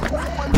Oh, my God.